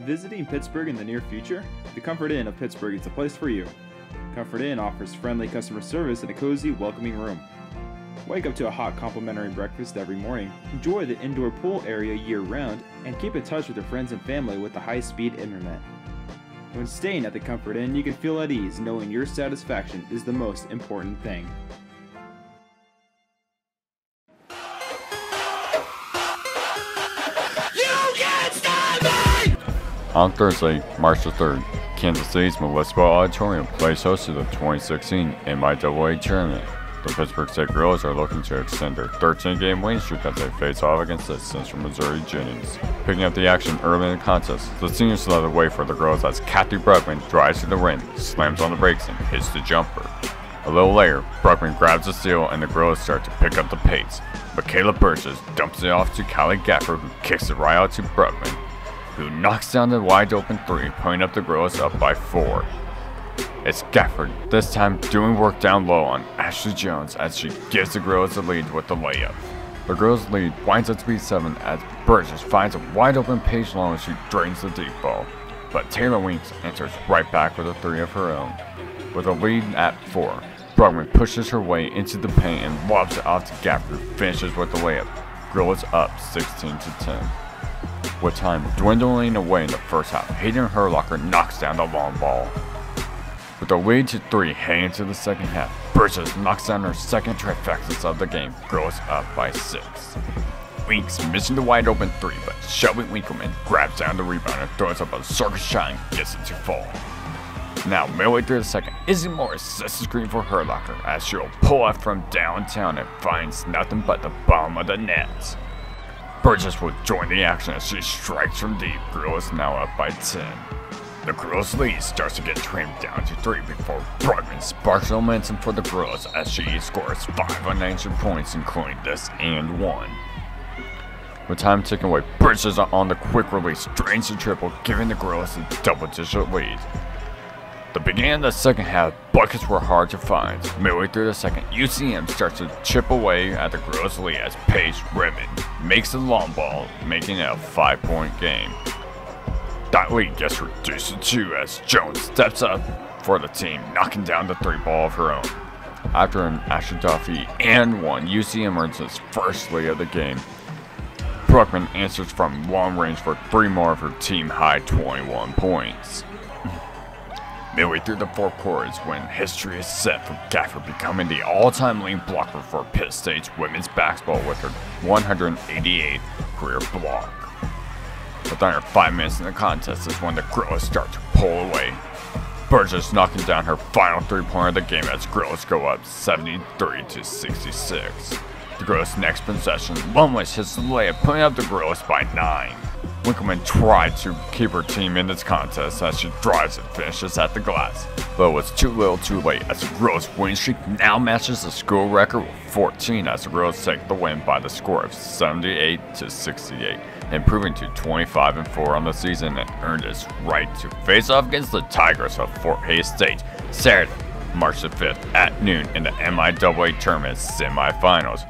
Visiting Pittsburg in the near future? The Comfort Inn of Pittsburg is the place for you. Comfort Inn offers friendly customer service and a cozy, welcoming room. Wake up to a hot complimentary breakfast every morning, enjoy the indoor pool area year round, and keep in touch with your friends and family with the high speed internet. When staying at the Comfort Inn, you can feel at ease knowing your satisfaction is the most important thing. On Thursday, March the 3rd, Kansas City's Municipal Auditorium plays host to the 2016 MIAA Tournament. The Pittsburg State Girls are looking to extend their 13-game winning streak as they face off against the Central Missouri Jennies. Picking up the action early in the contest, the seniors led the way for the girls as Kathy Bruckman drives to the rim, slams on the brakes, and hits the jumper. A little later, Bruckman grabs the steal and the girls start to pick up the pace. but Michaela Burgess dumps it off to Callie Gafford who kicks it right out to Bruckman who knocks down the wide open three, putting up the girls up by four. It's Gafford, this time doing work down low on Ashley Jones as she gives the girls the lead with the layup. The girls' lead winds up to be 7 as Burgess finds a wide open Paige Long as she drains the deep ball. But Taylor Winks answers right back with a 3 of her own. With a lead at 4, Bruckman pushes her way into the paint and lobs it off to Gafford finishes with the layup. Girls up 16 to 10. With time dwindling away in the first half, Hayden Herlocker knocks down the long ball. With a lead to three heading into the second half, Burgess knocks down her second trifecta of the game, girls up by six. Winks missing the wide open three, but Shelby Winkelman grabs down the rebound and throws up a circus shine, gets it to fall. Now, midway through the second, Izzy Morris sets the screen for Herlocker as she'll pull up from downtown and finds nothing but the bottom of the net. Burgess will join the action as she strikes from deep. Girl is now up by 10. The girls' lead starts to get trimmed down to 3 before Bruckman sparks momentum for the girls as she scores 5 unanswered points including this and one. With time ticking away, Burgess are on the quick release drains the triple, giving the girls a double-digit lead. The beginning of the second half, buckets were hard to find. Midway through the second, UCM starts to chip away at the lead as Paige Ribbon makes the long ball, making it a five-point game. That lead gets reduced to two as Jones steps up for the team, knocking down the three ball of her own. After an Asher Duffy and one, UCM earns its first lead of the game. Bruckman answers from long range for three more of her team high 21 points. Midway through the fourth quarter is when history is set for Gafford becoming the all-time lead blocker for Pitt State's women's basketball with her 188 career block. With under 5 minutes in the contest is when the Gorillas start to pull away. Burgess knocking down her final three-pointer of the game as Gorillas go up 73 to 66. The Gorillas' next possession, Lumless hits the layup, putting up the Gorillas by 9. Winkelman tried to keep her team in this contest. As she drives and finishes at the glass, though it's too little too late. As the girls' win streak now matches the school record with 14 as the girls take the win by the score of 78 to 68, improving to 25 and 4 on the season and earned its right to face off against the Tigers of Fort Hays State. Saturday, March the 5th at noon in the MIAA tournament semifinals.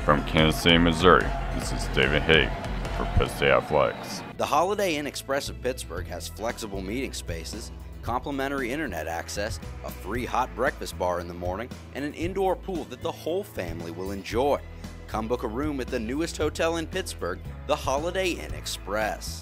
From Kansas City, Missouri, this is David Hague. The Holiday Inn Express of Pittsburg has flexible meeting spaces, complimentary internet access, a free hot breakfast bar in the morning, and an indoor pool that the whole family will enjoy. Come book a room at the newest hotel in Pittsburg, the Holiday Inn Express.